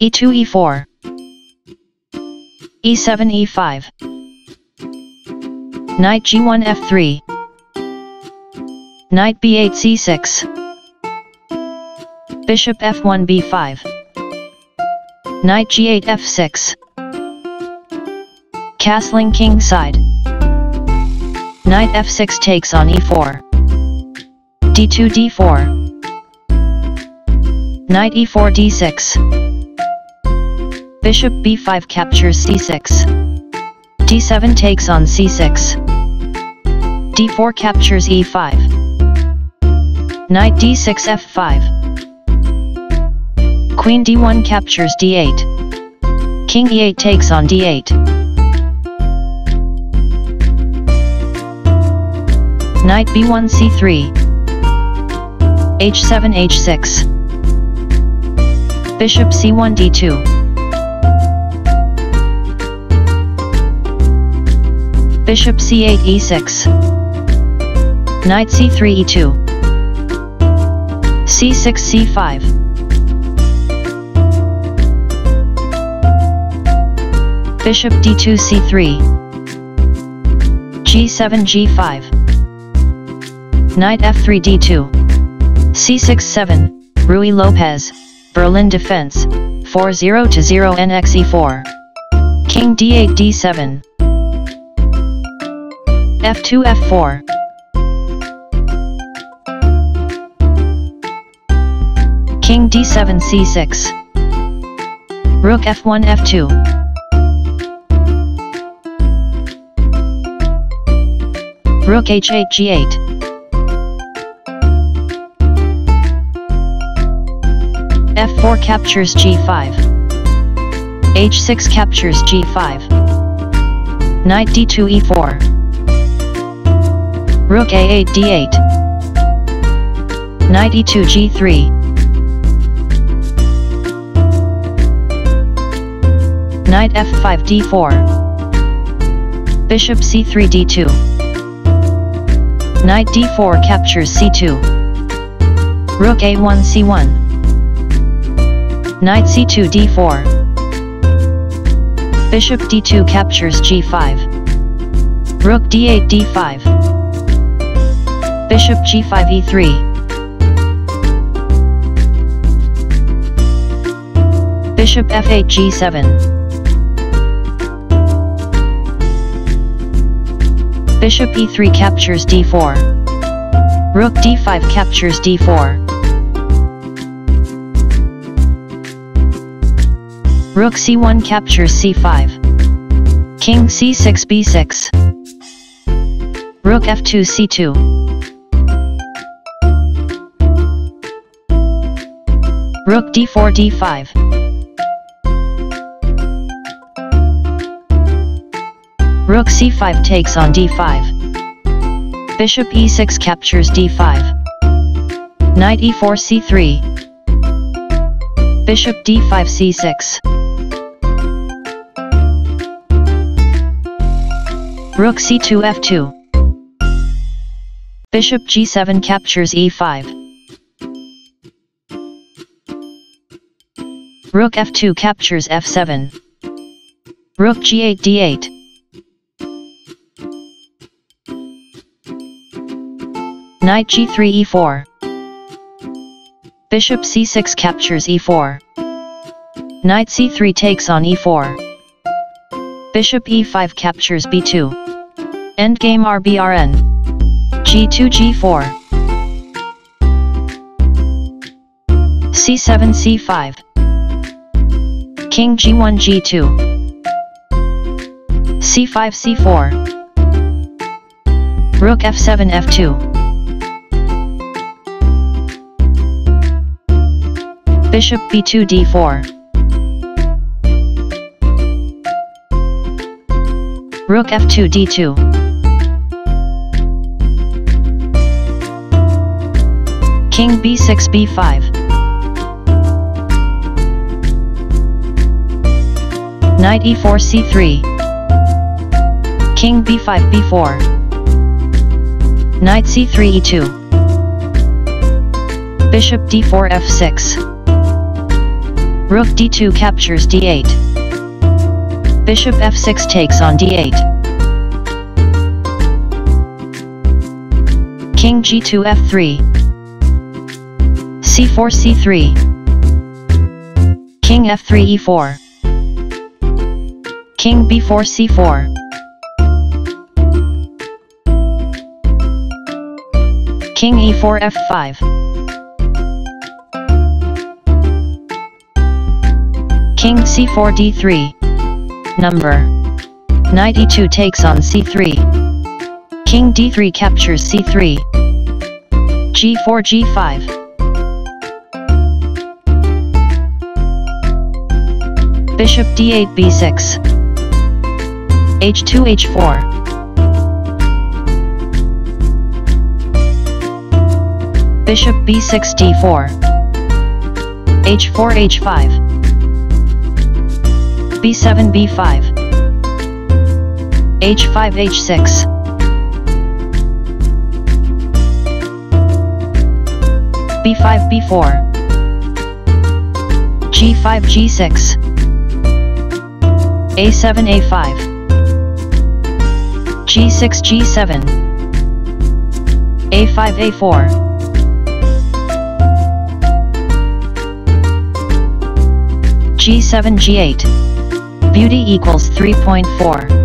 e2 e4 e7 e5 Knight g1 f3 Knight b8 c6 Bishop f1 b5 Knight g8 f6 Castling king side Knight f6 takes on e4 d2 d4 Knight e4 d6 Bishop b5 captures c6 d7 takes on c6 d4 captures e5 Knight d6 f5 Queen d1 captures d8 King e8 takes on d8 Knight b1 c3 h7 h6 Bishop c1 d2 Bishop c8 e6 Knight c3 e2 c6 c5 Bishop d2 c3 g7 g5 Knight f3 d2 c6 7 Ruy Lopez Berlin defense 4-0 to 0 nxe4 King d8 d7 f2 f4 King d7 c6 Rook f1 f2 Rook h8 g8 f4 captures g5 h6 captures g5 Knight d2 e4 Rook a8 d8 Knight e2 g3 Knight f5 d4 Bishop c3 d2 Knight d4 captures c2 Rook a1 c1 Knight c2 d4 Bishop d2 captures g5 Rook d8 d5 Bishop g5 e3 Bishop f8 g7 Bishop e3 captures d4 Rook d5 captures d4 Rook c1 captures c5 King c6 b6 Rook f2 c2 Rook d4 d5 Rook c5 takes on d5 Bishop e6 captures d5 Knight e4 c3 Bishop d5 c6 Rook c2 f2 Bishop g7 captures e5 Rook f2 captures f7 Rook g8 d8 Knight g3 e4 Bishop c6 captures e4 Knight c3 takes on e4 Bishop e5 captures b2 Endgame RBRN g2 g4 c7 c5 King g1 g2 c5 c4 Rook f7 f2 Bishop b2 d4 Rook f2 d2 King b6 b5 Knight e4 c3 King b5 b4 Knight c3 e2 Bishop d4 f6 Rook d2 captures d8. Bishop f6 takes on d8. King g2 f3. c4 c3. King f3 e4. King b4 c4. King e4 f5. King c4 d3. Number. Knight e2 takes on c3. King d3 captures c3. g4 g5. Bishop d8 b6. H2 h4. Bishop b6 d4. h4 h5. b7 b5. h5 h6. b5 b4. g5 g6. a7 a5. G6 g7. a5 a4. G7 G8. Beauty equals 3.4.